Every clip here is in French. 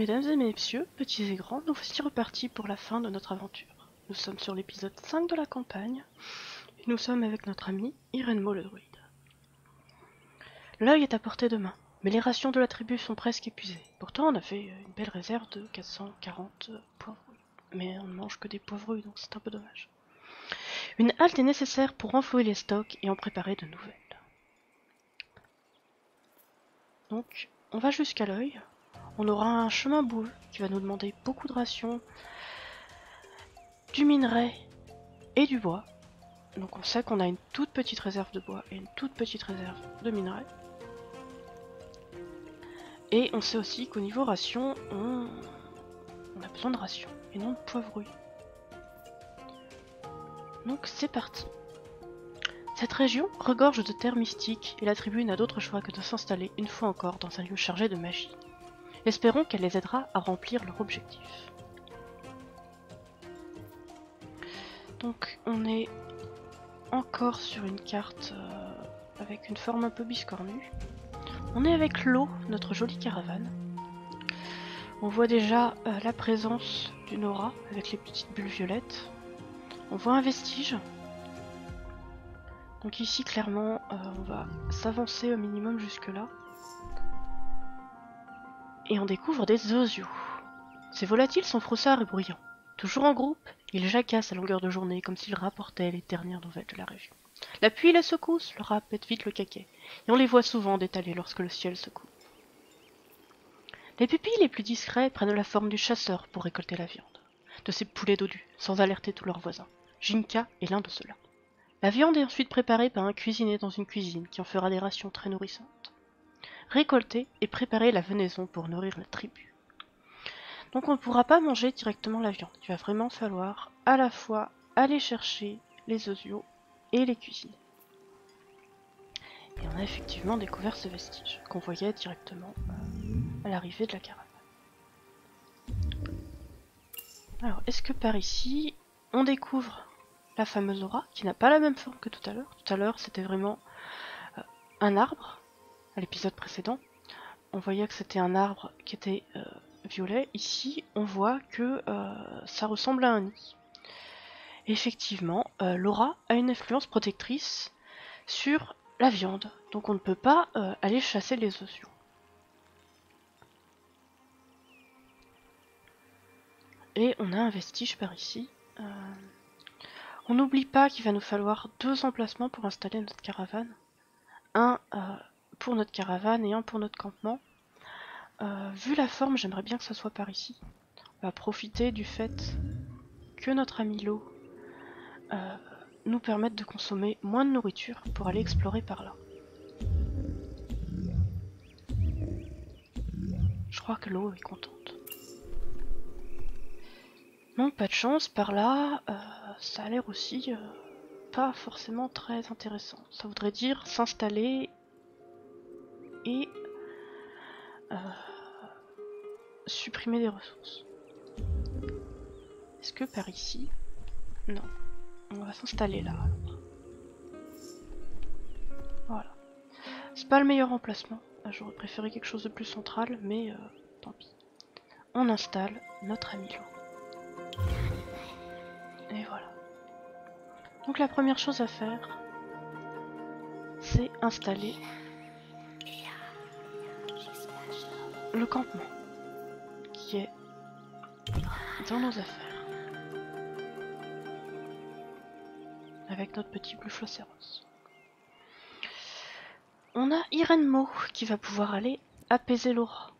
Mesdames et messieurs, petits et grands, nous voici repartis pour la fin de notre aventure. Nous sommes sur l'épisode 5 de la campagne, et nous sommes avec notre ami Irenmo le druide. L'œil est à portée de main, mais les rations de la tribu sont presque épuisées. Pourtant, on a fait une belle réserve de 440 poivrons. Mais on ne mange que des poivrons, donc c'est un peu dommage. Une halte est nécessaire pour renflouer les stocks et en préparer de nouvelles. Donc, on va jusqu'à l'œil. On aura un chemin boule qui va nous demander beaucoup de rations, du minerai et du bois. Donc on sait qu'on a une toute petite réserve de bois et une toute petite réserve de minerai. Et on sait aussi qu'au niveau ration, on... on a besoin de rations et non de poivrouille. Donc c'est parti. Cette région regorge de terres mystiques et la tribu n'a d'autre choix que de s'installer une fois encore dans un lieu chargé de magie. Espérons qu'elle les aidera à remplir leur objectif. Donc on est encore sur une carte euh, avec une forme un peu biscornue. On est avec l'eau, notre jolie caravane. On voit déjà euh, la présence d'une aura avec les petites bulles violettes. On voit un vestige. Donc ici clairement euh, on va s'avancer au minimum jusque là. Et on découvre des osios. Ces volatiles sont froussards et bruyants. Toujours en groupe, ils jacassent à longueur de journée comme s'ils rapportaient les dernières nouvelles de la région. La pluie la secousse leur rappellent vite le caquet, et on les voit souvent détaler lorsque le ciel se coupe. Les pupilles les plus discrets prennent la forme du chasseur pour récolter la viande, de ces poulets dodus, sans alerter tous leurs voisins. Jinka est l'un de ceux-là. La viande est ensuite préparée par un cuisinier dans une cuisine qui en fera des rations très nourrissantes. Récolter et préparer la venaison pour nourrir la tribu. Donc on ne pourra pas manger directement la viande. Il va vraiment falloir à la fois aller chercher les osios et les cuisiner. Et on a effectivement découvert ce vestige qu'on voyait directement euh, à l'arrivée de la caravane. Alors, est-ce que par ici, on découvre la fameuse aura, qui n'a pas la même forme que tout à l'heure? Tout à l'heure, c'était vraiment euh, un arbre, l'épisode précédent. On voyait que c'était un arbre qui était euh, violet. Ici, on voit que ça ressemble à un nid. effectivement, l'aura a une influence protectrice sur la viande. Donc on ne peut pas euh, aller chasser les osios. Et on a un vestige par ici. Euh, on n'oublie pas qu'il va nous falloir deux emplacements pour installer notre caravane. Un euh, pour notre caravane et un pour notre campement. vu la forme, j'aimerais bien que ce soit par ici. On va profiter du fait que notre ami l'eau nous permettre de consommer moins de nourriture pour aller explorer par là. Je crois que l'eau est contente. Non, pas de chance, par là, euh, ça a l'air aussi euh, pas forcément très intéressant. Ça voudrait dire s'installer et euh, supprimer des ressources. Est-ce que par ici? Non. On va s'installer là Voilà. C'est pas le meilleur emplacement. J'aurais préféré quelque chose de plus central, mais euh, tant pis. On installe notre ami Lo. Et voilà. Donc la première chose à faire, c'est installer le campement qui est dans nos affaires. avec notre petit Bluchocéros. On a Irenmo qui va pouvoir aller apaiser l'aura.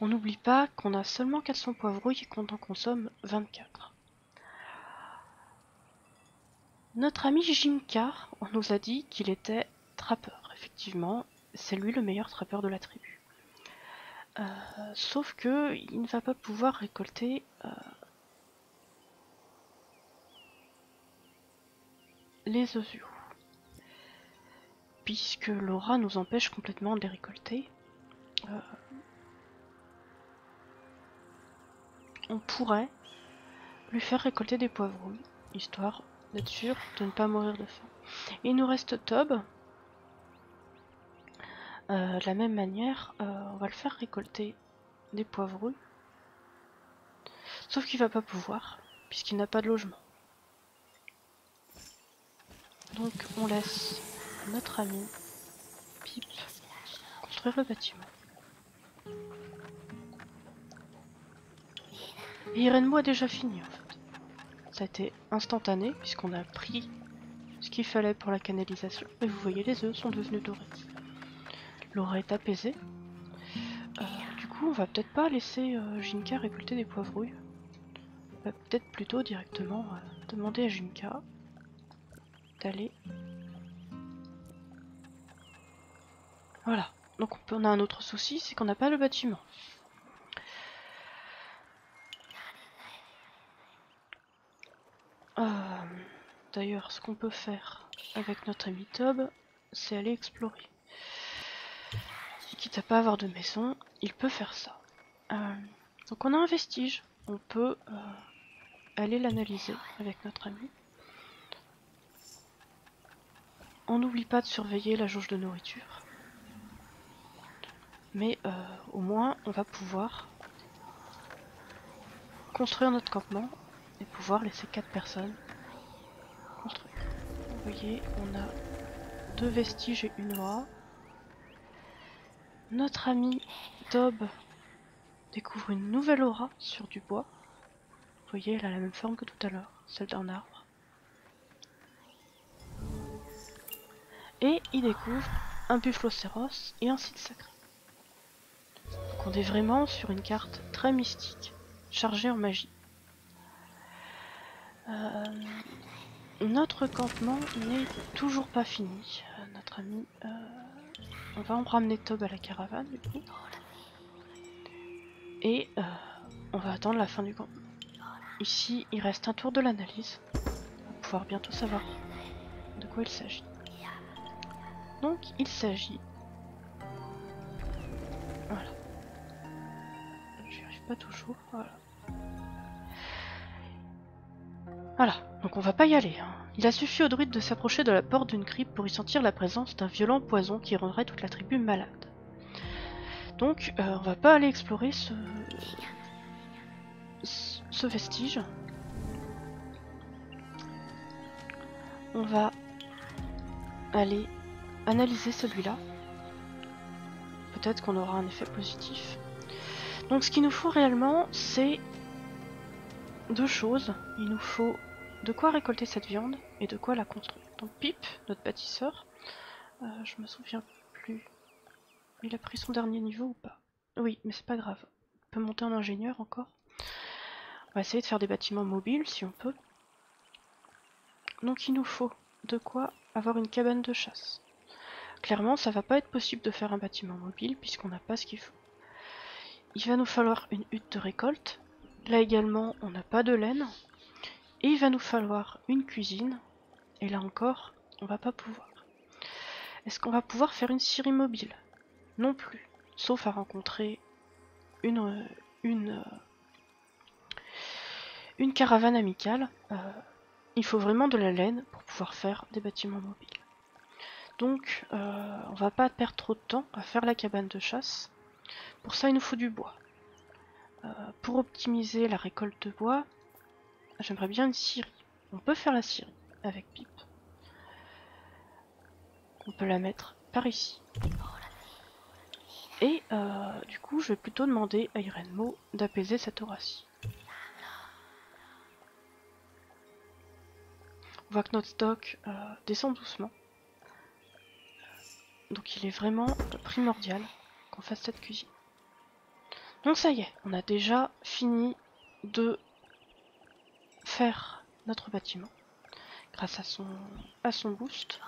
On n'oublie pas qu'on a seulement 400 poivrouilles et qu'on en consomme 24. Notre ami Jimka, on nous a dit qu'il était trappeur. Effectivement, c'est lui le meilleur trappeur de la tribu. Euh, sauf que il ne va pas pouvoir récolter euh, les osios. Puisque l'aura nous empêche complètement de les récolter. Euh, on pourrait lui faire récolter des poivrons, histoire d'être sûr de ne pas mourir de faim. il nous reste Tob. Euh, de la même manière, euh, on va le faire récolter des poivreux. Sauf qu'il va pas pouvoir, puisqu'il n'a pas de logement. Donc on laisse notre ami Pip construire le bâtiment. Et Irenmo a déjà fini en fait. Ça a été instantané puisqu'on a pris ce qu'il fallait pour la canalisation. Et vous voyez les œufs sont devenus dorés. L'eau est apaisée. Euh, du coup on va peut-être pas laisser euh, Jinka récolter des poivrouilles. On va peut-être plutôt directement euh, demander à Jinka d'aller Voilà. Donc on, on a un autre souci, c'est qu'on n'a pas le bâtiment. D'ailleurs, ce qu'on peut faire avec notre ami Tob, c'est aller explorer. Quitte à pas avoir de maison, il peut faire ça. Euh, donc on a un vestige, on peut euh, aller l'analyser avec notre ami. On n'oublie pas de surveiller la jauge de nourriture. Mais euh, au moins, on va pouvoir construire notre campement et pouvoir laisser quatre personnes construire. Vous voyez, on a deux vestiges et une aura. Notre ami Dob découvre une nouvelle aura sur du bois. Vous voyez, elle a la même forme que tout à l'heure, celle d'un arbre. Et il découvre un bufflocéros et un site sacré. Donc on est vraiment sur une carte très mystique, chargée en magie. Euh, notre campement n'est toujours pas fini. Euh, notre ami... euh, on va en ramener Tob à la caravane du coup. Et euh, on va attendre la fin du campement. Ici, il reste un tour de l'analyse. On va pouvoir bientôt savoir de quoi il s'agit. Donc, il s'agit... Voilà. J'y arrive pas toujours. Voilà. Voilà, donc on va pas y aller. hein. Il a suffi au druide de s'approcher de la porte d'une crypte pour y sentir la présence d'un violent poison qui rendrait toute la tribu malade. Donc, euh, on va pas aller explorer ce... ce- ce vestige. On va aller analyser celui-là. Peut-être qu'on aura un effet positif. Donc ce qu'il nous faut réellement, c'est deux choses. Il nous faut de quoi récolter cette viande et de quoi la construire. Donc Pip, notre bâtisseur, euh, je me souviens plus. Il a pris son dernier niveau ou pas? Oui, mais c'est pas grave. On peut monter en ingénieur encore. On va essayer de faire des bâtiments mobiles si on peut. Donc il nous faut de quoi avoir une cabane de chasse. Clairement, ça va pas être possible de faire un bâtiment mobile puisqu'on n'a pas ce qu'il faut. Il va nous falloir une hutte de récolte. Là également, on n'a pas de laine. Et il va nous falloir une cuisine. Et là encore, on va pas pouvoir. Est-ce qu'on va pouvoir faire une scierie mobile? Non plus. Sauf à rencontrer une, euh, une, euh, une caravane amicale. Euh, il faut vraiment de la laine pour pouvoir faire des bâtiments mobiles. Donc, on va pas perdre trop de temps à faire la cabane de chasse. Pour ça, il nous faut du bois. Euh, pour optimiser la récolte de bois, j'aimerais bien une scierie. On peut faire la scierie avec Pip. On peut la mettre par ici. Et euh, du coup, je vais plutôt demander à Irenmo d'apaiser cette aura-ci. On voit que notre stock euh, descend doucement. Donc il est vraiment primordial qu'on fasse cette cuisine. Donc ça y est, on a déjà fini de faire notre bâtiment grâce à son, à boost.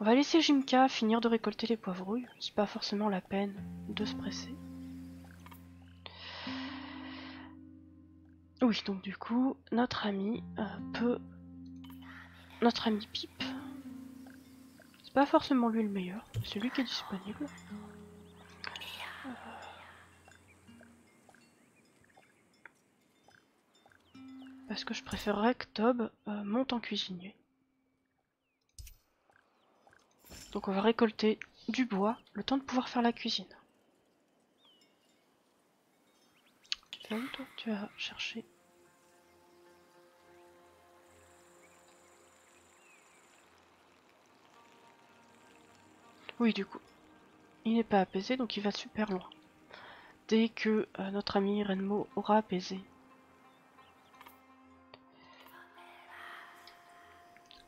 On va laisser Jimka finir de récolter les poivrouilles, c'est pas forcément la peine de se presser. Oui, donc du coup, notre ami euh, peut... Notre ami Pip, c'est pas forcément lui le meilleur, c'est lui qui est disponible. Parce que je préférerais que Tob euh, monte en cuisinier. Donc on va récolter du bois, le temps de pouvoir faire la cuisine. vas où Tu vas chercher. Oui, du coup. Il n'est pas apaisé, donc il va super loin. Dès que euh, notre ami Renmo aura apaisé.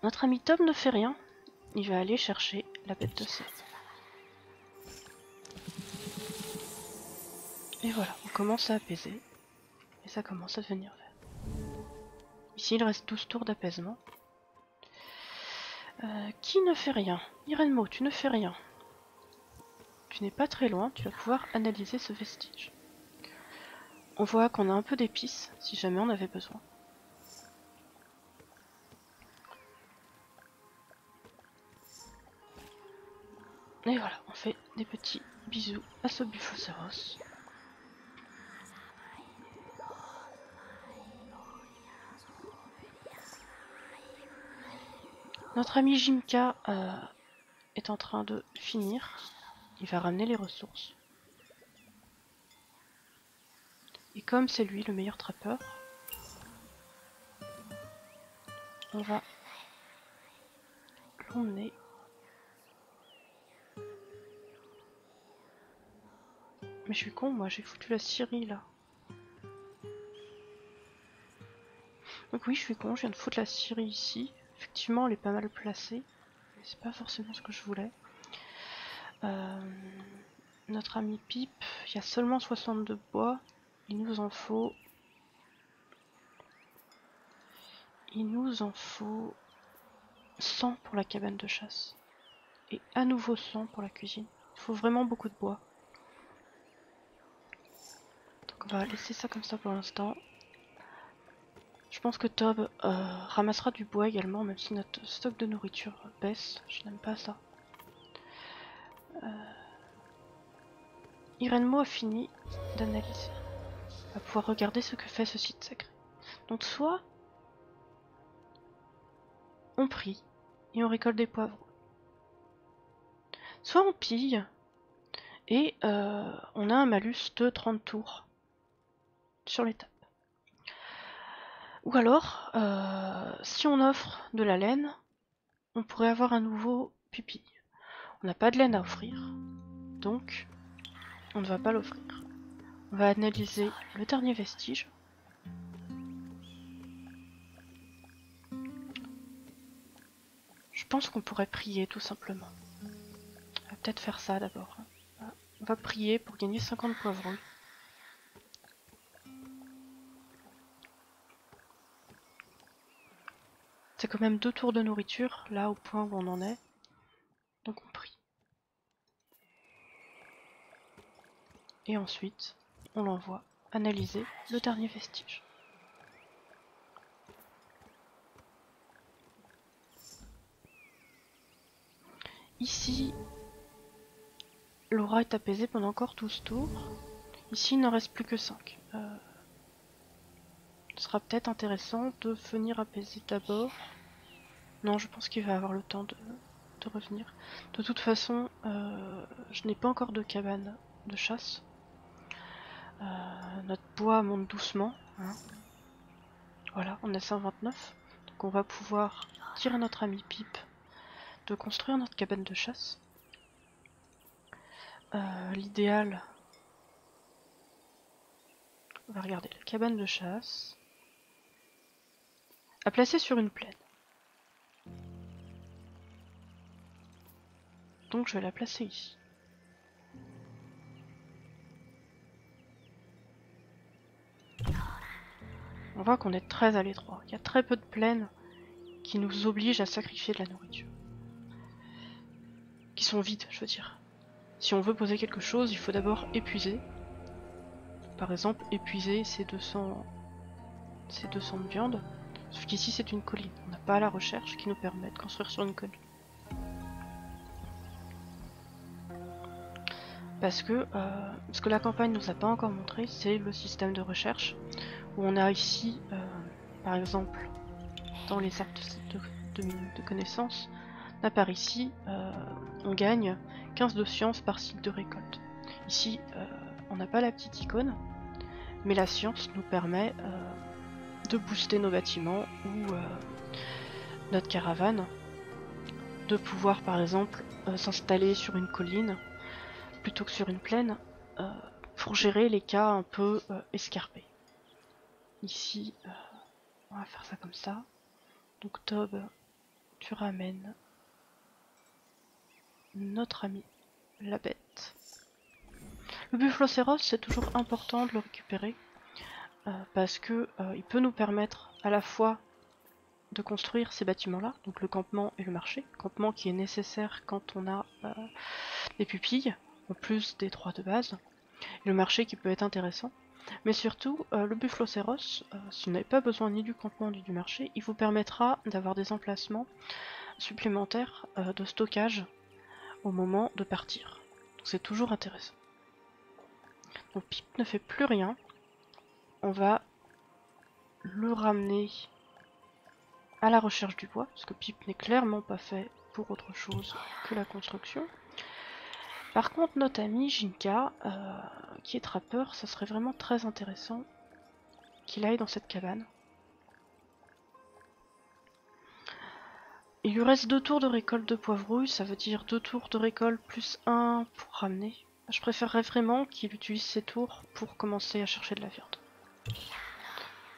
Notre ami Tom ne fait rien. Il va aller chercher la bête de sel. Et voilà, on commence à apaiser. Et ça commence à devenir vert. Ici, il reste 12 tours d'apaisement. Euh, qui ne fait rien? Irenmo, tu ne fais rien. Tu n'es pas très loin, tu vas pouvoir analyser ce vestige. On voit qu'on a un peu d'épices, si jamais on avait besoin. Et voilà, on fait des petits bisous à ce. Notre ami Jimka euh, est en train de finir. Il va ramener les ressources. Et comme c'est lui le meilleur trappeur, on va l'emmener. Mais je suis con, moi j'ai foutu la Syrie là. Donc oui, je suis con, je viens de foutre la Syrie ici. Effectivement, elle est pas mal placée. Mais c'est pas forcément ce que je voulais. Euh, notre ami Pipe, il y a seulement 62 bois. Il nous en faut... Il nous en faut 100 pour la cabane de chasse. Et à nouveau 100 pour la cuisine. Il faut vraiment beaucoup de bois. On va laisser ça comme ça pour l'instant. Je pense que Tob euh, ramassera du bois également, même si notre stock de nourriture baisse. Je n'aime pas ça. Euh... Irenmo a fini d'analyser. On va pouvoir regarder ce que fait ce site sacré. Donc soit on prie et on récolte des poivrons. Soit on pille et euh, on a un malus de 30 tours sur l'étape. Ou alors, euh, si on offre de la laine, on pourrait avoir un nouveau pupille. On n'a pas de laine à offrir, donc on ne va pas l'offrir. On va analyser le dernier vestige. Je pense qu'on pourrait prier tout simplement. On va peut-être faire ça d'abord. On va prier pour gagner 50 poivrons. C'est quand même deux tours de nourriture, là au point où on en est. Donc on prie. Et ensuite, on l'envoie analyser le dernier vestige. Ici, l'aura est apaisée pendant encore 12 tours. Ici, il n'en reste plus que 5. Euh, sera peut-être intéressant de venir apaiser d'abord. Non, je pense qu'il va avoir le temps de, revenir. De toute façon, euh, je n'ai pas encore de cabane de chasse. Euh, notre bois monte doucement. Hein. Voilà, on a 129. Donc on va pouvoir dire à notre ami Pipe de construire notre cabane de chasse. Euh, l'idéal... On va regarder la cabane de chasse à placer sur une plaine. Donc je vais la placer ici. On voit qu'on est très à l'étroit. Il y a très peu de plaines qui nous obligent à sacrifier de la nourriture. Qui sont vides, je veux dire. Si on veut poser quelque chose, il faut d'abord épuiser. Par exemple, épuiser ces 200, ces 200 de viande. Sauf qu'ici c'est une colline, on n'a pas la recherche qui nous permet de construire sur une colline. Parce que euh, ce que la campagne nous a pas encore montré, c'est le système de recherche, où on a ici, euh, par exemple, dans les arbres de, de, connaissances, là par ici, euh, on gagne 15 de science par cycle de récolte. Ici, on n'a pas la petite icône, mais la science nous permet de booster nos bâtiments ou euh, notre caravane, de pouvoir par exemple euh, s'installer sur une colline plutôt que sur une plaine pour gérer les cas un peu escarpés. Ici, on va faire ça comme ça. Donc Tob, tu ramènes notre ami la bête. Le bufflocéros, c'est toujours important de le récupérer euh, parce que euh, il peut nous permettre à la fois de construire ces bâtiments-là, donc le campement et le marché. Campement qui est nécessaire quand on a euh, des pupilles, en plus des trois de base. Et le marché qui peut être intéressant. Mais surtout, le bufflocéros, si vous n'avez pas besoin ni du campement ni du marché, il vous permettra d'avoir des emplacements supplémentaires de stockage au moment de partir. C'est toujours intéressant. Donc Pip ne fait plus rien. On va le ramener à la recherche du bois, parce que Pip n'est clairement pas fait pour autre chose que la construction. Par contre, notre ami Jinka, euh, qui est trappeur, ça serait vraiment très intéressant qu'il aille dans cette cabane. Il lui reste deux tours de récolte de poivrouille, ça veut dire deux tours de récolte plus un pour ramener. Je préférerais vraiment qu'il utilise ces tours pour commencer à chercher de la viande.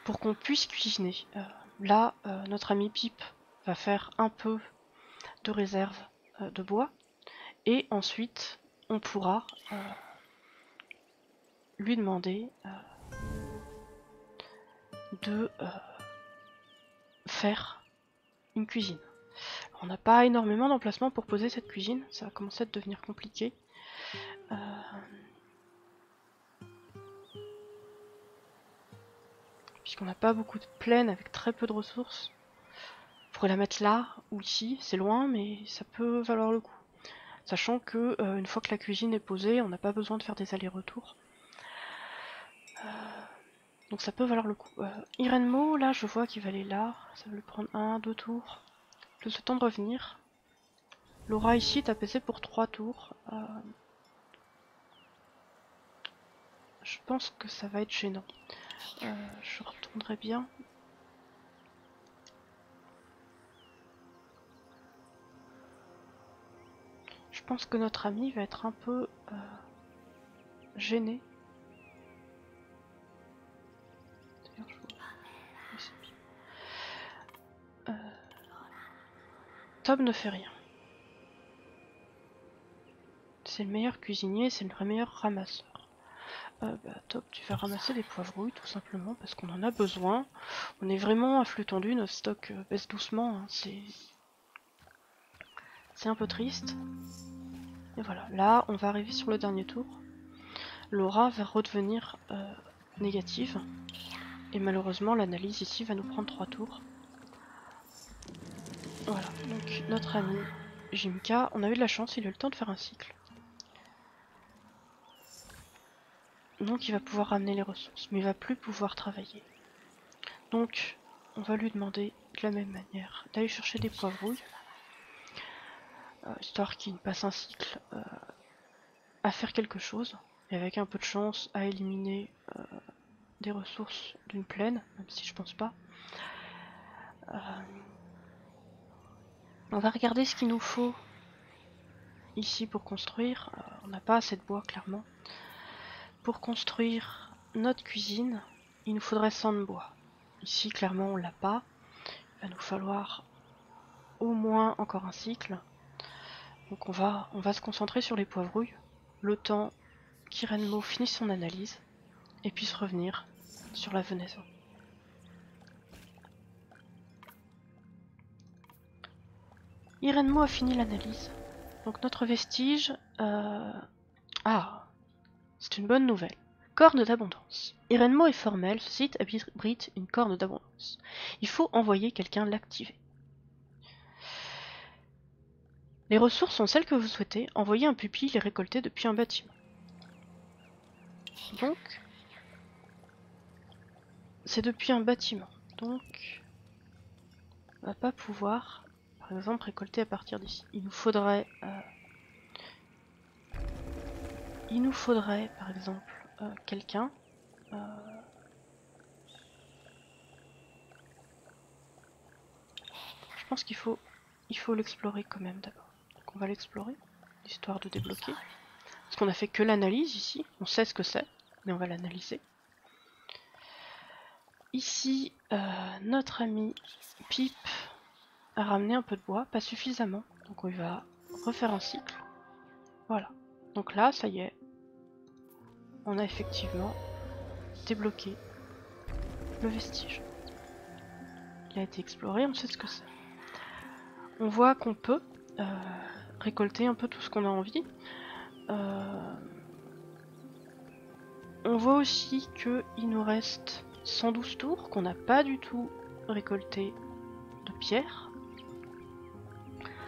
Pour qu'on puisse cuisiner. Euh, là, euh, notre ami Pipe va faire un peu de réserve euh, de bois. Et ensuite, on pourra lui demander de faire une cuisine. On n'a pas énormément d'emplacement pour poser cette cuisine, ça va commencer à devenir compliqué. Euh, puisqu'on n'a pas beaucoup de plaine avec très peu de ressources. On pourrait la mettre là ou ici, c'est loin mais ça peut valoir le coup. Sachant que euh, une fois que la cuisine est posée, on n'a pas besoin de faire des allers-retours. Euh, donc ça peut valoir le coup. Irenmo, là je vois qu'il va aller là, ça va lui prendre un, deux tours plus le temps de revenir. Laura ici est apaisée pour 3 tours. Euh, je pense que ça va être gênant. Euh, je retournerai bien. Je pense que notre ami va être un peu euh, gêné. Tob ne fait rien. C'est le meilleur cuisinier, c'est le meilleur ramasseur. Euh, bah, Top, tu vas ramasser des poivrouilles tout simplement parce qu'on en a besoin. On est vraiment à flux tendu, notre stock euh, baisse doucement. Hein. C'est c'est un peu triste. Et voilà, là on va arriver sur le dernier tour. Laura va redevenir euh, négative. Et malheureusement l'analyse ici va nous prendre 3 tours. Voilà, donc notre ami Jimka, on a eu de la chance, il a eu le temps de faire un cycle. Donc il va pouvoir ramener les ressources, mais il va plus pouvoir travailler. Donc on va lui demander de la même manière d'aller chercher des poivrouilles, euh, histoire qu'il passe un cycle euh, à faire quelque chose, et avec un peu de chance à éliminer euh, des ressources d'une plaine, même si je pense pas. On va regarder ce qu'il nous faut ici pour construire. On n'a pas assez de bois clairement. Pour construire notre cuisine, il nous faudrait 100 de bois. Ici clairement on l'a pas. Il va nous falloir au moins encore un cycle. Donc on va, on va se concentrer sur les poivrouilles. Le temps qu'Irenmo finisse son analyse et puisse revenir sur la venaison. Irenmo a fini l'analyse. Donc notre vestige... Euh... Ah C'est une bonne nouvelle. Corne d'abondance. Irenmo est formel, ce site abrite une corne d'abondance. Il faut envoyer quelqu'un l'activer. Les ressources sont celles que vous souhaitez. Envoyer un pupille les récolter depuis un bâtiment. Donc, c'est depuis un bâtiment. Donc, on va pas pouvoir par exemple récolter à partir d'ici. Il nous faudrait... Euh, il nous faudrait par exemple euh, quelqu'un euh, je pense qu'il faut l'explorer quand même d'abord. Donc on va l'explorer histoire de débloquer. Parce qu'on a fait que l'analyse ici. On sait ce que c'est mais on va l'analyser. Ici euh, notre ami Pip a ramené un peu de bois pas suffisamment. Donc on va refaire un cycle. Voilà. Donc là, ça y est, on a effectivement débloqué le vestige. Il a été exploré, on sait ce que c'est. On voit qu'on peut euh, récolter un peu tout ce qu'on a envie. Euh, on voit aussi qu'il nous reste 112 tours, qu'on n'a pas du tout récolté de pierre.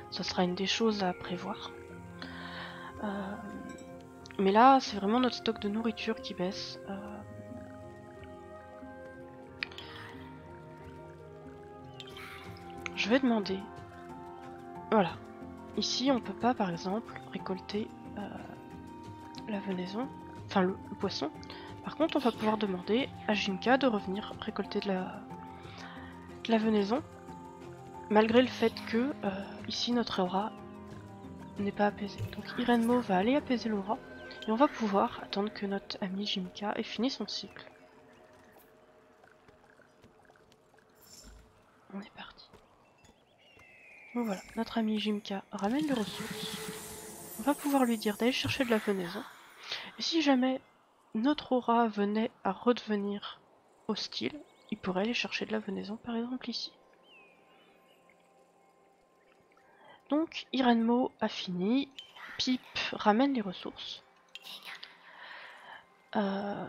Ça sera une des choses à prévoir. Euh, mais là, c'est vraiment notre stock de nourriture qui baisse. Je vais demander voilà. Ici, on peut pas, par exemple, récolter euh, la venaison, enfin le, poisson. Par contre, on va pouvoir demander à Jinka de revenir récolter de la, la venaison, malgré le fait que euh, ici notre aura n'est pas apaisée. Donc Irenmo va aller apaiser l'aura, et on va pouvoir attendre que notre ami Jinka ait fini son cycle. On est parti. Donc voilà, notre ami Jimka ramène les ressources. On va pouvoir lui dire d'aller chercher de la venaison. Et si jamais notre aura venait à redevenir hostile, il pourrait aller chercher de la venaison par exemple ici. Donc Irenmo a fini, Pip ramène les ressources. Euh,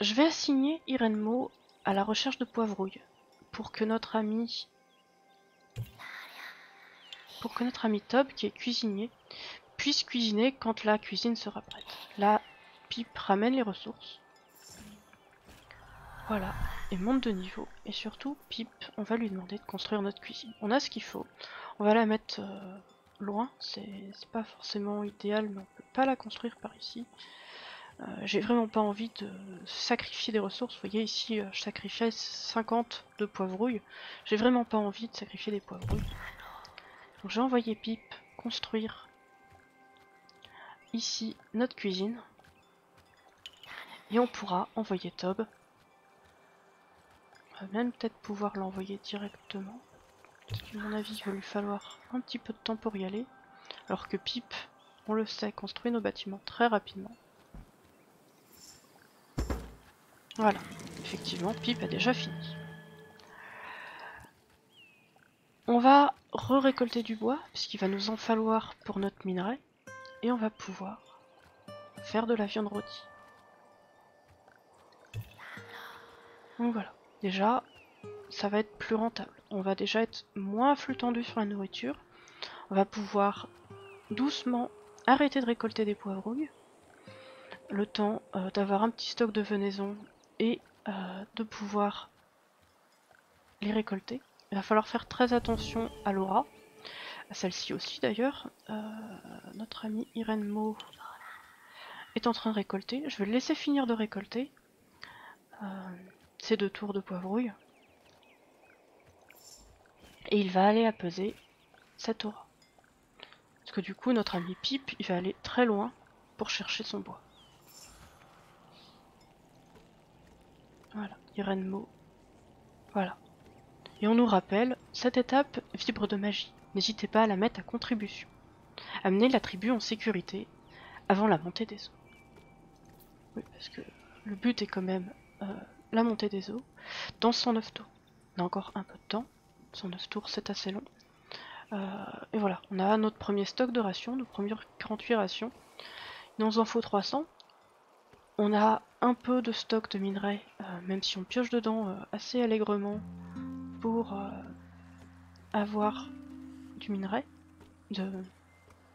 je vais assigner Irenmo à la recherche de poivrouille pour que notre ami pour que notre ami Tob, qui est cuisinier, puisse cuisiner quand la cuisine sera prête. Là, Pipe ramène les ressources. Voilà, et monte de niveau. Et surtout, Pipe, on va lui demander de construire notre cuisine. On a ce qu'il faut. On va la mettre euh, loin, c'est pas forcément idéal, mais on peut pas la construire par ici. Euh, j'ai vraiment pas envie de sacrifier des ressources. Vous voyez ici, euh, je sacrifiais 50 de poivrouille. J'ai vraiment pas envie de sacrifier des poivrouilles. Donc j'ai envoyé Pipe construire ici notre cuisine. Et on pourra envoyer Tob. On va même peut-être pouvoir l'envoyer directement. Qu'à mon avis, il va lui falloir un petit peu de temps pour y aller. Alors que Pipe, on le sait, construit nos bâtiments très rapidement. Voilà, effectivement, Pipe a déjà fini. On va re-récolter du bois, puisqu'il va nous en falloir pour notre minerai, et on va pouvoir faire de la viande rôtie. Donc voilà, déjà, ça va être plus rentable. On va déjà être moins flux tendu sur la nourriture. On va pouvoir doucement arrêter de récolter des poivrouilles. Le temps euh, d'avoir un petit stock de venaison et euh, de pouvoir les récolter. Il va falloir faire très attention à Laura, à celle-ci aussi d'ailleurs. Euh, notre ami Irène Mo est en train de récolter. Je vais le laisser finir de récolter ces deux tours de poivrouille. Et il va aller apaiser cette aura. Parce que du coup, notre ami Pipe, il va aller très loin pour chercher son bois. Voilà, Irène Mo. Voilà. Et on nous rappelle, cette étape vibre de magie. N'hésitez pas à la mettre à contribution. Amenez la tribu en sécurité avant la montée des eaux. Oui, parce que le but est quand même euh, la montée des eaux dans 109 tours. On a encore un peu de temps. 109 tours, c'est assez long. Euh, et voilà, on a notre premier stock de rations, nos premières 48 rations. Il nous en faut 300. On a un peu de stock de minerais, euh, même si on pioche dedans assez allègrement pour euh, avoir du minerai, de,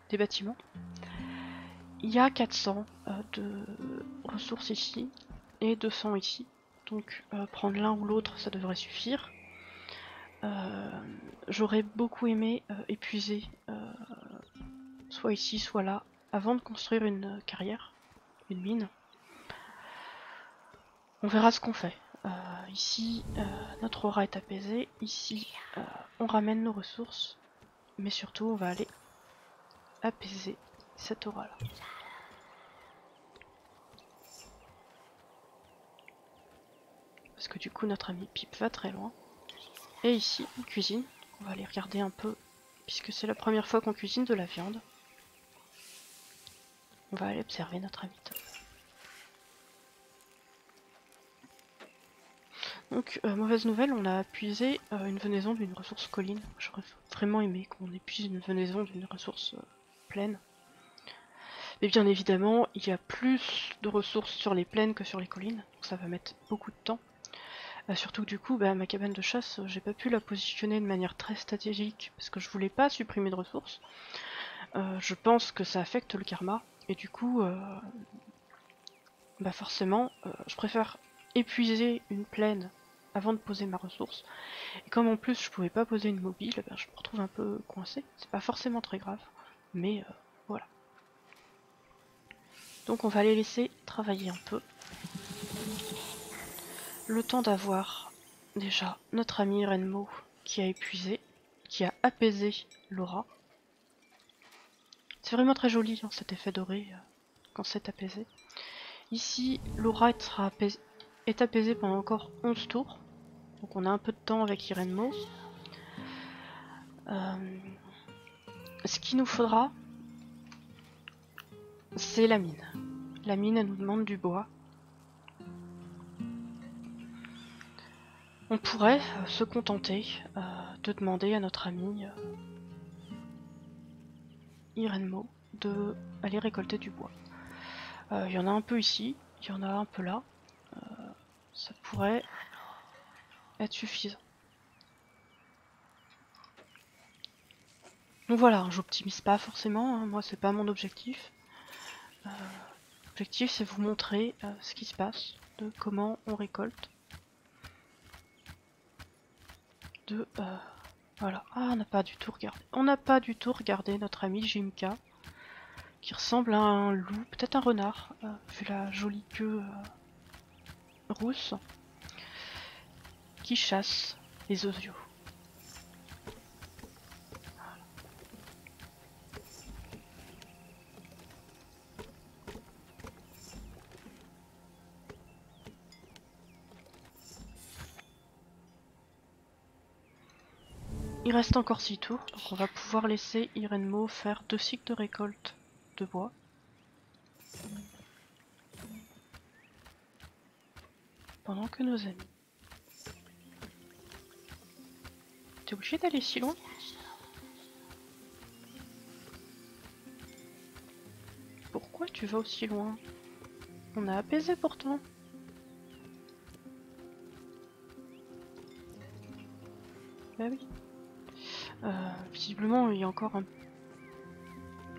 des bâtiments. Il y a 400 euh, de ressources ici et 200 ici. Donc euh, prendre l'un ou l'autre, ça devrait suffire. J'aurais beaucoup aimé épuiser soit ici, soit là, avant de construire une carrière, une mine. On verra ce qu'on fait. ici, euh, notre aura est apaisée. Ici, euh, on ramène nos ressources. Mais surtout, on va aller apaiser cette aura-là. Parce que du coup, notre ami Pipe va très loin. Et ici, une cuisine. On va aller regarder un peu, puisque c'est la première fois qu'on cuisine de la viande. On va aller observer notre ami. Donc, euh, mauvaise nouvelle, on a épuisé euh, une venaison d'une ressource colline. J'aurais vraiment aimé qu'on épuise une venaison d'une ressource euh, pleine. Mais bien évidemment, il y a plus de ressources sur les plaines que sur les collines, donc ça va mettre beaucoup de temps. Surtout que du coup, bah, ma cabane de chasse, j'ai pas pu la positionner de manière très stratégique, parce que je voulais pas supprimer de ressources. je pense que ça affecte le karma, et du coup, bah forcément, je préfère épuiser une plaine avant de poser ma ressource. Et comme en plus je pouvais pas poser une mobile, je me retrouve un peu coincé. C'est pas forcément très grave, mais euh, voilà. Donc on va les laisser travailler un peu. Le temps d'avoir déjà notre ami Renmo qui a épuisé, qui a apaisé Laura. C'est vraiment très joli hein, cet effet doré euh, quand c'est apaisé. Ici, Laura apaisée est apaisé pendant encore 11 tours. Donc on a un peu de temps avec Irene Euh, ce qu'il nous faudra, c'est la mine. La mine, elle nous demande du bois. On pourrait euh, se contenter euh, de demander à notre ami euh, Irene de aller récolter du bois. Il y en a un peu ici, il y en a un peu là ça pourrait être suffisant. Donc voilà, j'optimise pas forcément, hein. moi c'est pas mon objectif. Euh, L'objectif c'est vous montrer euh, ce qui se passe, de comment on récolte. De euh, voilà. Ah on n'a pas du tout regardé. On n'a pas du tout regardé notre ami Jimka. Qui ressemble à un loup, peut-être un renard, euh, vu la jolie queue rousse qui chasse les osios. Reste encore 6 tours, donc on va pouvoir laisser Irenmo faire deux cycles de récolte de bois. pendant que nos amis. T'es obligé d'aller si loin Pourquoi tu vas aussi loin? On a apaisé pourtant. Bah oui. Euh, visiblement, il y a encore un...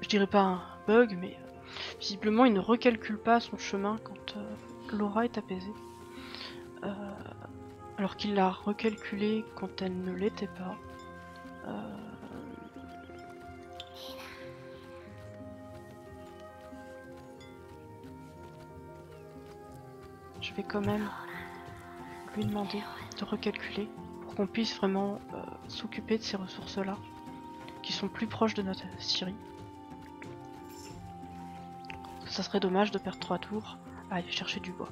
Je dirais pas un bug, mais euh, visiblement, il ne recalcule pas son chemin quand euh, Laura est apaisée. Alors qu'il l'a recalculé quand elle ne l'était pas. Je vais quand même lui demander de recalculer qu'on puisse vraiment euh, s'occuper de ces ressources-là, qui sont plus proches de notre Syrie. Ça serait dommage de perdre trois tours à aller chercher du bois.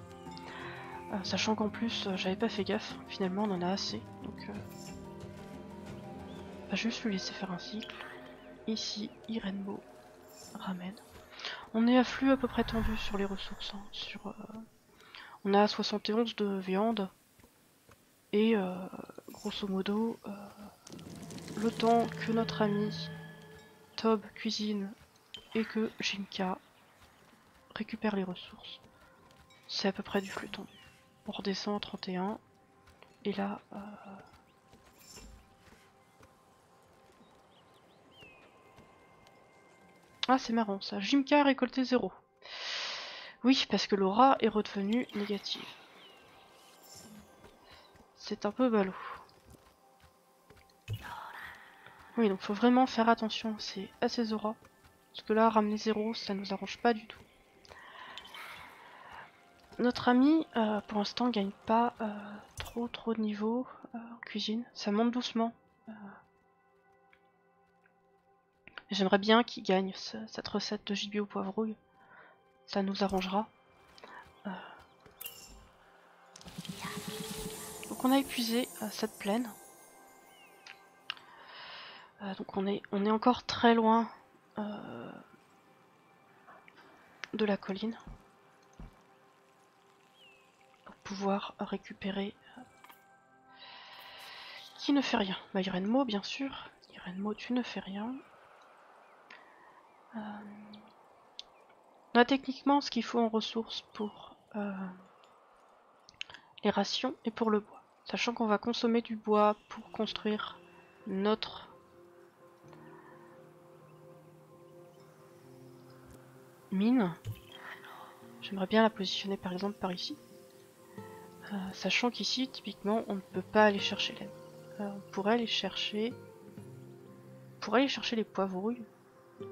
Euh, sachant qu'en plus, euh, j'avais pas fait gaffe, finalement on en a assez, donc... Euh... Va juste lui laisser faire un cycle. Ici, Irenbo ramène. On est à flux à peu près tendu sur les ressources. Hein, sur, On a 71 de viande. Et grosso modo, le temps que notre ami Tob cuisine et que Jinka récupère les ressources, c'est à peu près du flux tendu. On redescend à 31. Et là... Euh, ah c'est marrant ça. Jimka a récolté 0. Oui, parce que l'aura est redevenue négative. C'est un peu ballot. Oui, donc faut vraiment faire attention à ces auras. Parce que là, ramener 0, ça nous arrange pas du tout. notre ami, euh, pour l'instant, gagne pas euh, trop trop de niveau euh, en cuisine. Ça monte doucement. J'aimerais bien qu'il gagne ce- cette recette de gibier au poivrouille. Ça nous arrangera. Euh. Donc on a épuisé euh, cette plaine. Euh, donc on est, on est encore très loin euh, de la colline pour pouvoir récupérer qui ne fait rien. Bah Irenmo bien sûr. Irenmo tu ne fais rien. On a techniquement ce qu'il faut en ressources pour les rations et pour le bois. Sachant qu'on va consommer du bois pour construire notre mine. J'aimerais bien la positionner par exemple par ici. Euh, sachant qu'ici, typiquement, on ne peut pas aller chercher l'aide. Euh, on pourrait aller chercher... On pourrait aller chercher les poivrouilles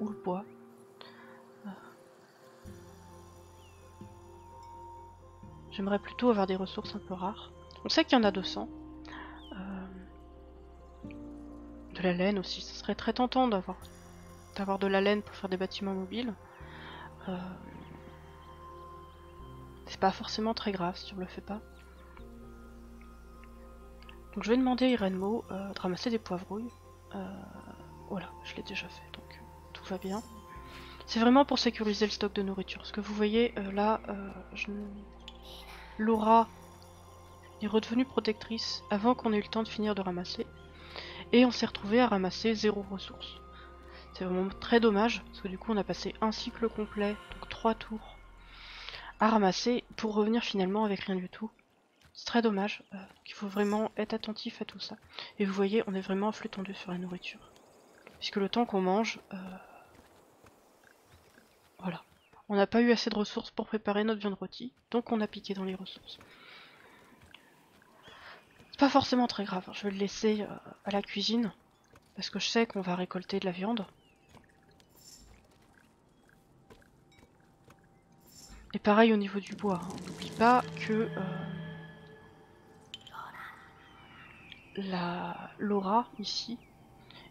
ou le bois. Euh. J'aimerais plutôt avoir des ressources un peu rares. On sait qu'il y en a 200. Euh, De la laine aussi, ce serait très tentant d'avoir de la laine pour faire des bâtiments mobiles. Euh, C'est pas forcément très grave si on le fait pas. Donc je vais demander à Irenmo euh, de ramasser des poivrouilles. Voilà, je l'ai déjà fait, donc tout va bien. C'est vraiment pour sécuriser le stock de nourriture. Ce que vous voyez là, je... Laura est redevenue protectrice avant qu'on ait eu le temps de finir de ramasser. Et on s'est retrouvé à ramasser zéro ressource. C'est vraiment très dommage, parce que du coup on a passé un cycle complet, donc trois tours, à ramasser pour revenir finalement avec rien du tout. C'est très dommage, euh, il faut vraiment être attentif à tout ça. Et vous voyez, on est vraiment à flux tendu sur la nourriture. Puisque le temps qu'on mange, euh, voilà. On n'a pas eu assez de ressources pour préparer notre viande rôtie, donc on a piqué dans les ressources. C'est pas forcément très grave, hein. je vais le laisser euh, à la cuisine, parce que je sais qu'on va récolter de la viande. Et pareil au niveau du bois, hein. n'oublie pas que euh, la l'aura ici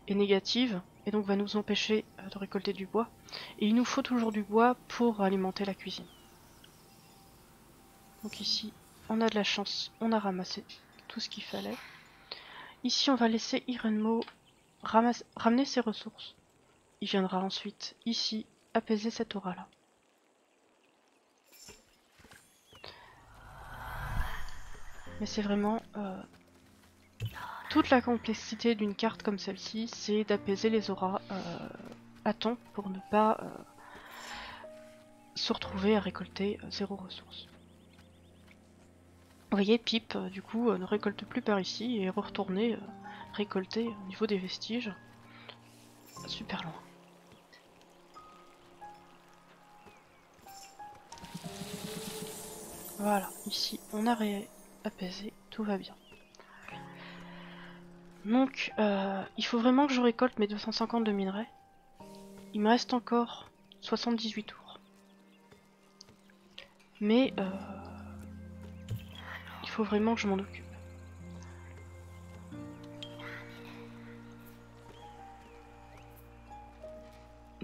est négative et donc va nous empêcher euh, de récolter du bois. Et il nous faut toujours du bois pour alimenter la cuisine. Donc ici, on a de la chance, on a ramassé tout ce qu'il fallait. Ici, on va laisser Irenmo ramener ses ressources. Il viendra ensuite ici apaiser cette aura-là. Mais c'est vraiment euh, toute la complexité d'une carte comme celle-ci, c'est d'apaiser les auras euh, à temps pour ne pas euh, se retrouver à récolter zéro ressource. Vous voyez, Pipe, euh, du coup, euh, ne récolte plus par ici et est retourné euh, récolter au niveau des vestiges. Super loin. Voilà, ici on a apaisé, tout va bien. Donc, il faut vraiment que je récolte mes 250 de minerais. Il me reste encore 78 tours. Mais, faut vraiment que je m'en occupe.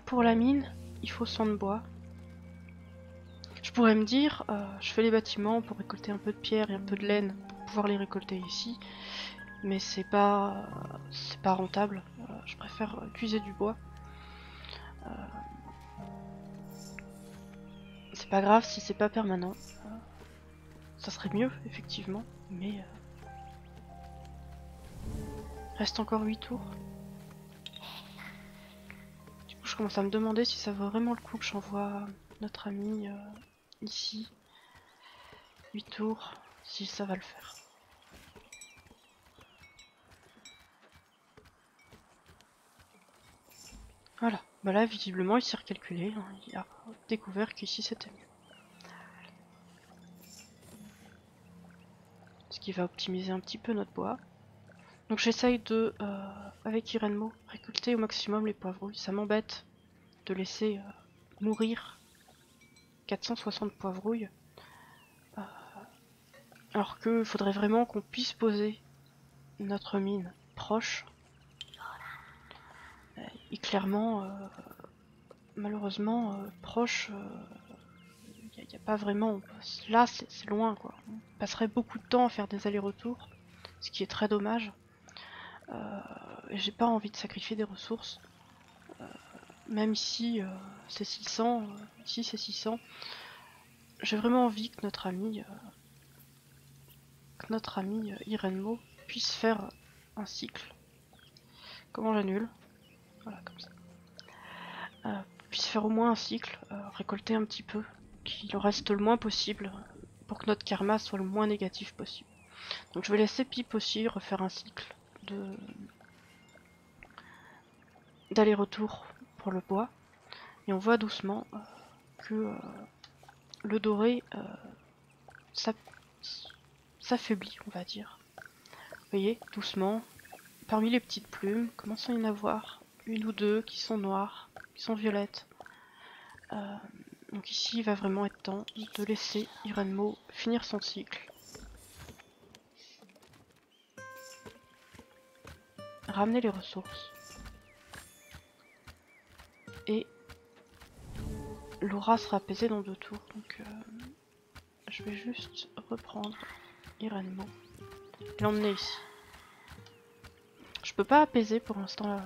Pour la mine, il faut 100 de bois. Je pourrais me dire, euh, je fais les bâtiments pour récolter un peu de pierre et un peu de laine pour pouvoir les récolter ici, mais c'est pas, pas rentable. Euh, je préfère utiliser du bois. Euh, c'est pas grave si c'est pas permanent. Ça serait mieux effectivement, mais euh, reste encore 8 tours. Du coup, je commence à me demander si ça vaut vraiment le coup que j'envoie notre ami euh, ici 8 tours, si ça va le faire. Voilà, bah là visiblement il s'est recalculé, hein, il a découvert qu'ici c'était mieux. Ce qui va optimiser un petit peu notre bois. Donc j'essaye de, euh, avec Irenmo, récolter au maximum les poivrouilles. Ça m'embête de laisser euh, mourir 460 poivrouilles Alors qu'il faudrait vraiment qu'on puisse poser notre mine proche. Et clairement, euh, malheureusement, euh, proche, n'y a, pas vraiment... Là, c'est loin, quoi. On passerait beaucoup de temps à faire des allers-retours, ce qui est très dommage. Euh, j'ai pas envie de sacrifier des ressources. même ici, c'est 600, ici c'est 600. J'ai vraiment envie que notre ami que notre ami Irenmo puisse faire un cycle. Comment j'annule? Voilà, comme ça. Euh, puisse faire au moins un cycle, euh, récolter un petit peu, qu'il reste le moins possible, pour que notre karma soit le moins négatif possible. Donc je vais laisser Pip aussi refaire un cycle d'aller-retour pour le bois. Et on voit doucement euh, que le doré s'affaiblit, on va dire. Vous voyez, doucement, parmi les petites plumes, commence à y en avoir une ou deux qui sont noires, qui sont violettes. Euh, donc ici, il va vraiment être temps de laisser Irenmo finir son cycle. Ramener les ressources. Et l'aura sera apaisée dans deux tours. Donc euh, je vais juste reprendre Irenmo l'emmener ici. Je peux pas apaiser pour l'instant là,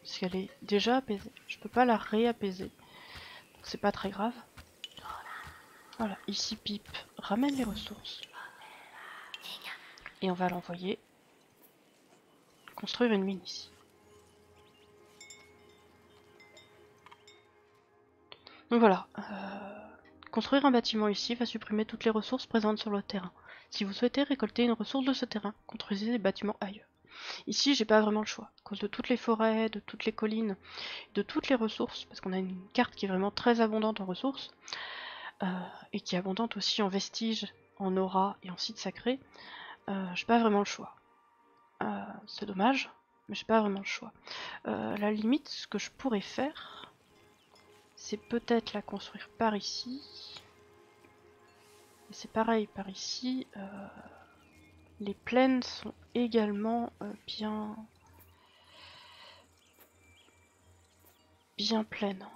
parce qu'elle est déjà apaisée. Je peux pas la réapaiser. C'est pas très grave. Voilà, ici Pipe ramène les ressources. Et on va l'envoyer construire une mine ici. Donc voilà, euh, construire un bâtiment ici va supprimer toutes les ressources présentes sur le terrain. Si vous souhaitez récolter une ressource de ce terrain, construisez des bâtiments ailleurs. Ici, j'ai pas vraiment le choix, à cause de toutes les forêts, de toutes les collines, de toutes les ressources, parce qu'on a une carte qui est vraiment très abondante en ressources, euh, et qui est abondante aussi en vestiges, en aura et en sites sacrés, euh, j'ai pas vraiment le choix. Euh, c'est dommage, mais j'ai pas vraiment le choix. la limite, ce que je pourrais faire, c'est peut-être la construire par ici, c'est pareil par ici. Les plaines sont également euh, bien bien pleines.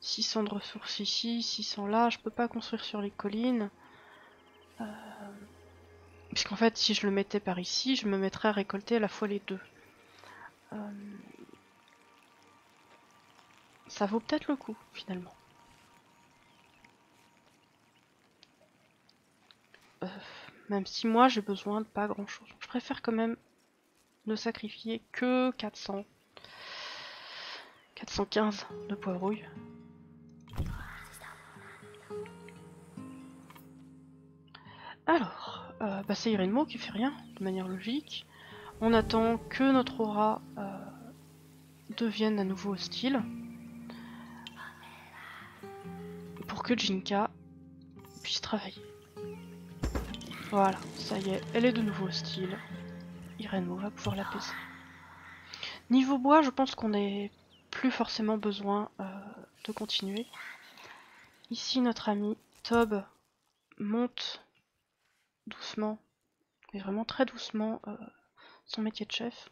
600 de ressources ici, 600 là. Je peux pas construire sur les collines. Euh, puisqu'en fait, si je le mettais par ici, je me mettrais à récolter à la fois les deux. Ça vaut peut-être le coup, finalement. Euh, même si moi j'ai besoin de pas grand chose. Je préfère quand même ne sacrifier que 400. 415 de poivrouille. Alors, euh, bah c'est Irenmo qui fait rien, de manière logique. On attend que notre aura euh, devienne à nouveau hostile. Pour que Jinka puisse travailler. Voilà, ça y est, elle est de nouveau hostile. Irenmo va pouvoir l'apaiser. Niveau bois, je pense qu'on n'est plus forcément besoin euh, de continuer. Ici, notre ami Tob monte doucement, mais vraiment très doucement, euh, son métier de chef.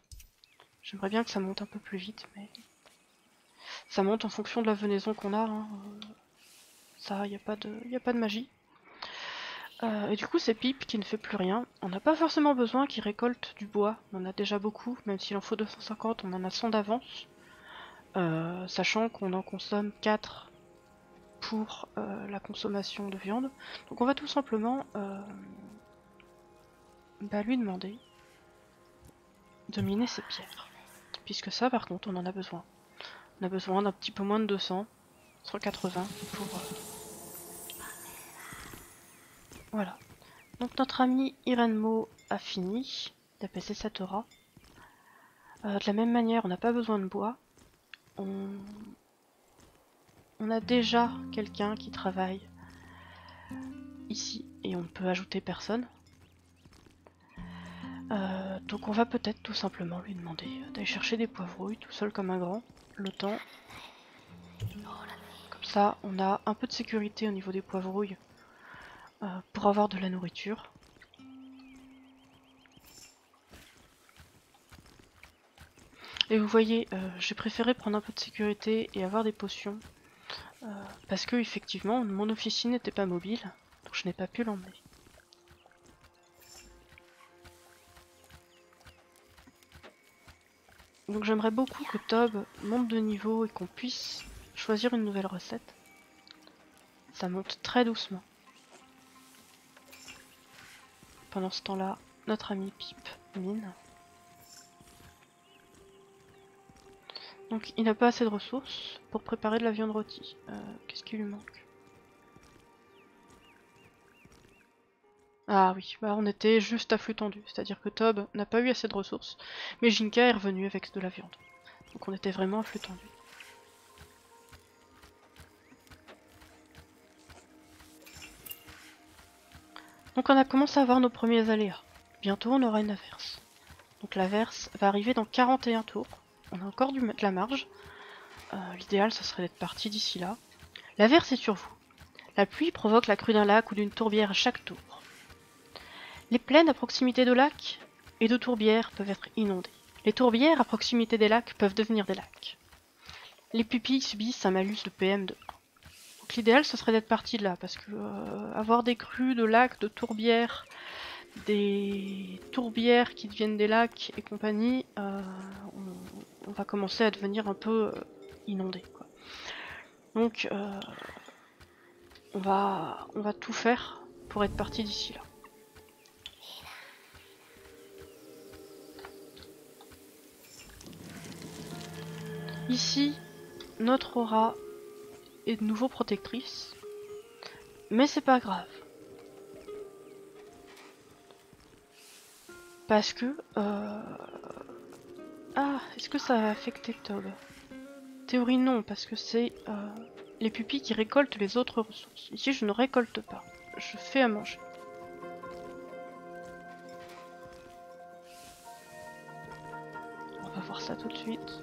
J'aimerais bien que ça monte un peu plus vite, mais ça monte en fonction de la venaison qu'on a. Hein. Ça, il n'y a pas de magie. Euh, et du coup, c'est Pipe qui ne fait plus rien. On n'a pas forcément besoin qu'il récolte du bois. On en a déjà beaucoup, même s'il en faut 250, on en a 100 d'avance. Euh, sachant qu'on en consomme 4 pour euh, la consommation de viande. Donc on va tout simplement bah, lui demander de miner ses pierres. Puisque ça, par contre, on en a besoin. On a besoin d'un petit peu moins de 200, 180 pour voilà. Donc notre ami Irenmo a fini d'apaiser cette aura. Euh, de la même manière, on n'a pas besoin de bois. On, on a déjà quelqu'un qui travaille ici et on ne peut ajouter personne. Euh, donc on va peut-être tout simplement lui demander d'aller chercher des poivrouilles tout seul comme un grand, le temps. Comme ça, on a un peu de sécurité au niveau des poivrouilles euh, pour avoir de la nourriture. Et vous voyez, euh, j'ai préféré prendre un peu de sécurité et avoir des potions. Euh, parce que effectivement, mon officine n'était pas mobile, donc je n'ai pas pu l'emmener. Donc j'aimerais beaucoup que Tob monte de niveau et qu'on puisse choisir une nouvelle recette. Ça monte très doucement. Pendant ce temps-là, notre ami Pipe mine. Donc il n'a pas assez de ressources pour préparer de la viande rôtie. Euh, Qu'est-ce qui lui manque? Ah oui, bah on était juste à flux tendu, c'est-à-dire que Tob n'a pas eu assez de ressources, mais Jinka est revenu avec de la viande. Donc on était vraiment à flux tendu. Donc on a commencé à avoir nos premiers aléas. Bientôt on aura une averse. Donc l'averse va arriver dans 41 tours. On a encore du, de la marge. Euh, L'idéal ce serait d'être parti d'ici là. L'averse est sur vous. La pluie provoque la crue d'un lac ou d'une tourbière à chaque tour. Les plaines à proximité de lacs et de tourbières peuvent être inondées. Les tourbières à proximité des lacs peuvent devenir des lacs. Les pupilles subissent un malus de PM de 1. Donc l'idéal ce serait d'être parti de là parce que euh, avoir des crues de lacs, de tourbières, des tourbières qui deviennent des lacs et compagnie, euh, on, va commencer à devenir un peu euh, inondé. Quoi. Donc on, va, on va tout faire pour être parti d'ici là. Ici, notre aura est de nouveau protectrice, mais c'est pas grave. Parce que... Euh... Ah, est-ce que ça va affecter Tob Théorie non, parce que c'est euh, les pupilles qui récoltent les autres ressources. Ici, je ne récolte pas. Je fais à manger. On va voir ça tout de suite.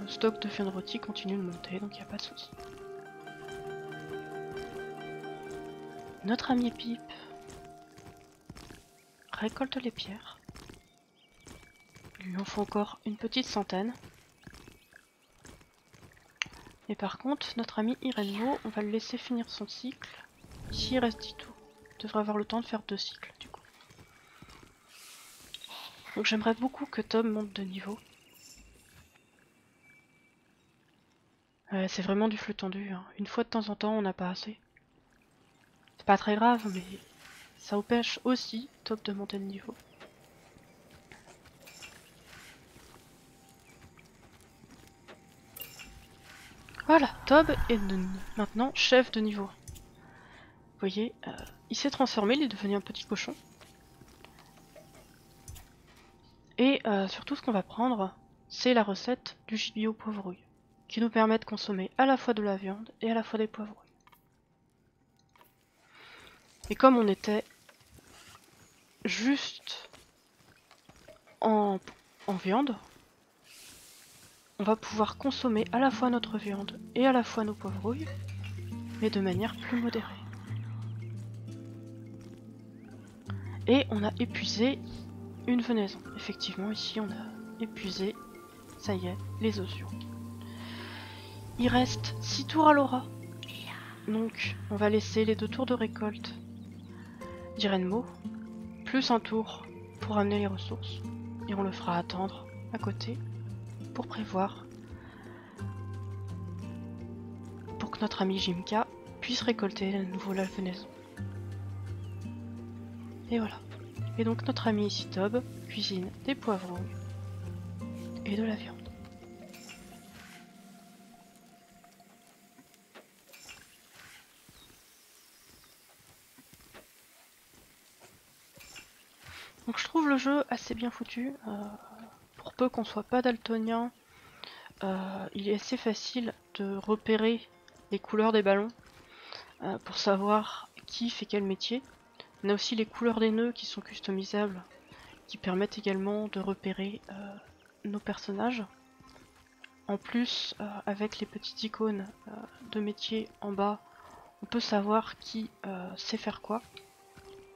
Le stock de viande rôtie continue de monter, donc il n'y a pas de souci. Notre ami Pipe récolte les pierres. Il lui en faut encore une petite centaine. Et par contre, notre ami Irenmo, on va le laisser finir son cycle. Ici, il reste 10 tours. Il devrait avoir le temps de faire deux cycles, du coup. Donc j'aimerais beaucoup que Tom monte de niveau. Euh, c'est vraiment du flux tendu. Hein. Une fois de temps en temps, on n'a pas assez. C'est pas très grave, mais ça empêche aussi Top de monter de niveau. Voilà, Tob est maintenant chef de niveau. Vous voyez, euh, il s'est transformé, il est devenu un petit cochon. Et euh, surtout ce qu'on va prendre, c'est la recette du gibier au poivrouille, qui nous permet de consommer à la fois de la viande et à la fois des poivrouilles. Et comme on était juste en, viande, on va pouvoir consommer à la fois notre viande et à la fois nos poivrouilles, mais de manière plus modérée. Et on a épuisé une venaison. Effectivement, ici on a épuisé, ça y est, les osions. Il reste 6 tours à l'aura. Donc on va laisser les deux tours de récolte d'Irenmo, plus un tour pour amener les ressources. Et on le fera attendre à côté pour prévoir pour que notre ami Jimka puisse récolter à nouveau la venaison. Et voilà. Et donc notre ami ici Tob cuisine des poivrons et de la viande. Donc je trouve le jeu assez bien foutu. Euh, pour peu qu'on soit pas daltonien, euh, il est assez facile de repérer les couleurs des ballons euh, pour savoir qui fait quel métier. On a aussi les couleurs des nœuds qui sont customisables, qui permettent également de repérer nos personnages. En plus, avec les petites icônes de métier en bas, on peut savoir qui sait faire quoi.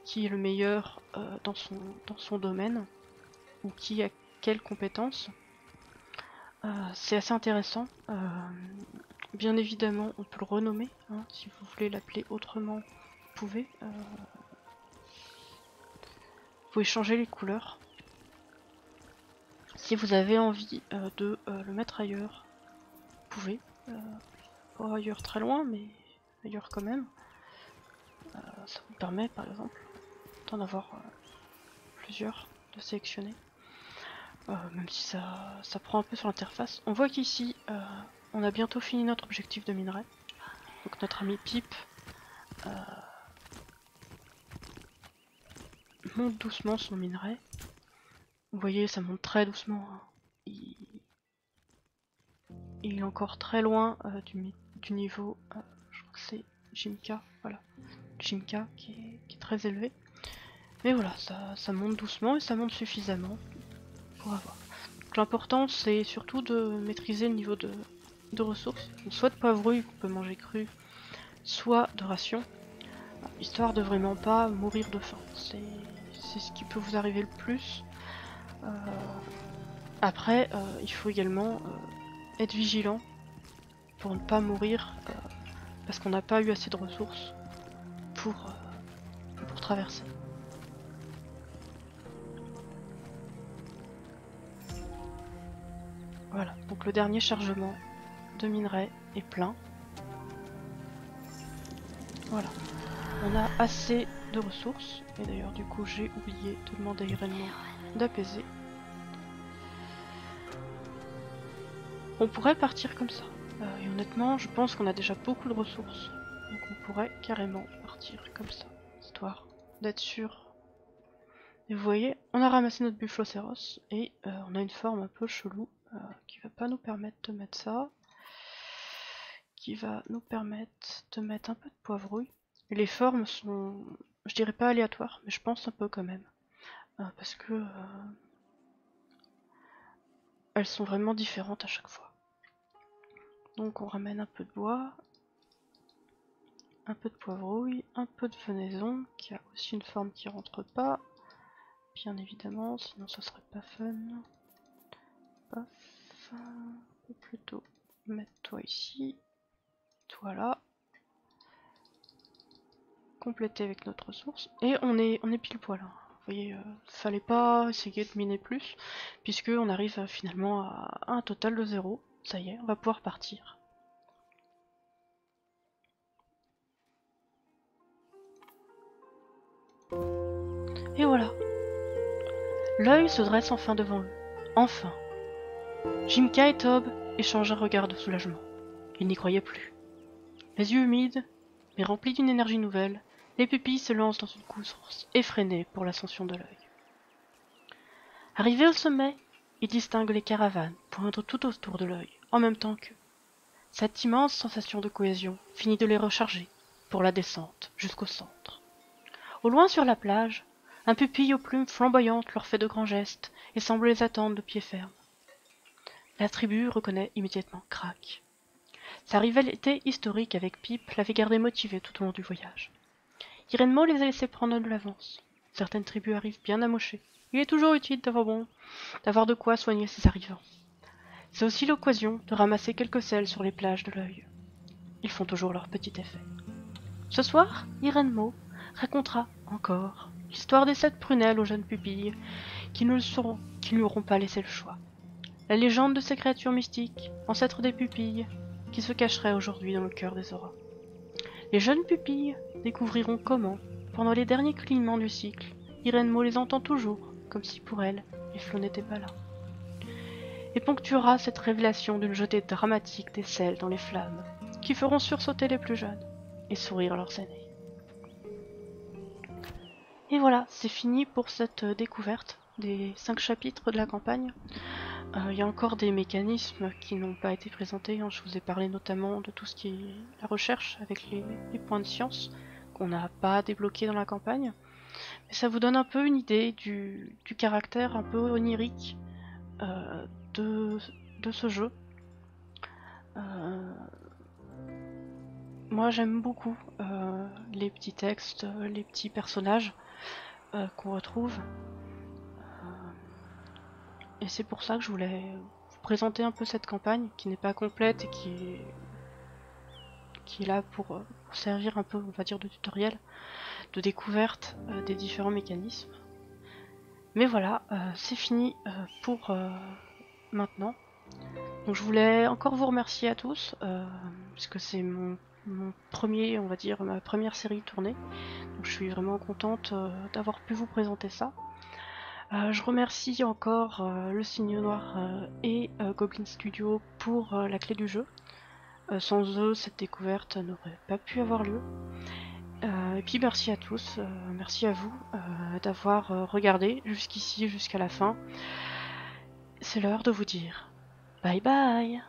Qui est le meilleur euh, dans, son, dans son domaine ou qui a quelles compétences. Euh, c'est assez intéressant. Euh, bien évidemment, on peut le renommer. hein, si vous voulez l'appeler autrement, vous pouvez. Vous pouvez changer les couleurs. Si vous avez envie de le mettre ailleurs, vous pouvez. Pas ailleurs très loin, mais ailleurs quand même. Ça vous permet par exemple d'en avoir euh, plusieurs, de sélectionner. Euh, même si ça, ça prend un peu sur l'interface. On voit qu'ici, euh, on a bientôt fini notre objectif de minerai. Donc notre ami Pipe monte doucement son minerai. Vous voyez, ça monte très doucement. hein. Il... il est encore très loin du, du niveau, je crois que c'est Jimka, voilà. Jimka qui est, qui est très élevé. Mais voilà, ça, monte doucement et ça monte suffisamment pour avoir. L'important c'est surtout de maîtriser le niveau de, ressources, soit de poivrouille qu'on peut manger cru, soit de ration, histoire de vraiment pas mourir de faim. C'est ce qui peut vous arriver le plus. Euh, Après, euh, il faut également euh, être vigilant pour ne pas mourir parce qu'on n'a pas eu assez de ressources pour traverser. Voilà, donc le dernier chargement de minerai est plein. Voilà, on a assez de ressources. Et d'ailleurs, du coup, j'ai oublié de demander à d'apaiser. On pourrait partir comme ça. Euh, et honnêtement, je pense qu'on a déjà beaucoup de ressources. Donc on pourrait carrément partir comme ça. Histoire d'être sûr. Et vous voyez, on a ramassé notre bufflocéros. Et euh, on a une forme un peu chelou. Qui va pas nous permettre de mettre ça. Qui va nous permettre de mettre un peu de poivrouille. Les formes sont, je dirais pas aléatoires, mais je pense un peu quand même. Euh, parce que euh, elles sont vraiment différentes à chaque fois. Donc on ramène un peu de bois, un peu de poivrouille, un peu de venaison, qui a aussi une forme qui rentre pas, bien évidemment, sinon ça serait pas fun. On peut plutôt mettre toi ici, toi là, compléter avec notre ressource, et on est, on est pile poil. hein. Vous voyez, euh, fallait pas essayer de miner plus, puisque on arrive euh, finalement à un total de zéro. Ça y est, on va pouvoir partir. Et voilà. L'œil se dresse enfin devant eux. Enfin. Jimka et Tob échangent un regard de soulagement. Ils n'y croyaient plus. Les yeux humides, mais remplis d'une énergie nouvelle, les pupilles se lancent dans une course effrénée pour l'ascension de l'œil. Arrivés au sommet, ils distinguent les caravanes poindre tout autour de l'œil, en même temps qu'eux. Cette immense sensation de cohésion finit de les recharger pour la descente jusqu'au centre. Au loin sur la plage, un pupille aux plumes flamboyantes leur fait de grands gestes et semble les attendre de pied ferme. La tribu reconnaît immédiatement Crack. Sa rivalité historique avec Pip l'avait gardé motivé tout au long du voyage. Irenmo les a laissés prendre de l'avance. Certaines tribus arrivent bien amochées. Il est toujours utile d'avoir bon, d'avoir de quoi soigner ses arrivants. C'est aussi l'occasion de ramasser quelques sels sur les plages de l'œil. Ils font toujours leur petit effet. Ce soir, Irenmo racontera encore l'histoire des sept prunelles aux jeunes pupilles qui ne le sauront, qui ne lui auront pas laissé le choix. La légende de ces créatures mystiques, ancêtres des pupilles, qui se cacheraient aujourd'hui dans le cœur des auras. Les jeunes pupilles découvriront comment, pendant les derniers clignements du cycle, Irenmo les entend toujours, comme si pour elle, les flots n'étaient pas là. Et ponctuera cette révélation d'une jetée dramatique des sels dans les flammes, qui feront sursauter les plus jeunes et sourire leurs aînés. Et voilà, c'est fini pour cette découverte des cinq chapitres de la campagne. Euh, Il y a encore des mécanismes qui n'ont pas été présentés. hein. Je vous ai parlé notamment de tout ce qui est la recherche avec les, points de science qu'on n'a pas débloqué dans la campagne. Mais ça vous donne un peu une idée du, caractère un peu onirique euh, de, de ce jeu. Euh, moi j'aime beaucoup les petits textes, les petits personnages qu'on retrouve. Et c'est pour ça que je voulais vous présenter un peu cette campagne qui n'est pas complète et qui est, là pour, servir un peu, on va dire, de tutoriel, de découverte des différents mécanismes. Mais voilà, c'est fini pour maintenant. Donc je voulais encore vous remercier à tous, euh, puisque c'est mon, premier, on va dire, ma première série tournée. Donc je suis vraiment contente euh, d'avoir pu vous présenter ça. Euh, je remercie encore le Signe Noir et Goblin Studio pour la clé du jeu. sans eux, cette découverte n'aurait pas pu avoir lieu. et puis merci à tous, merci à vous d'avoir regardé jusqu'ici, jusqu'à la fin. C'est l'heure de vous dire Bye bye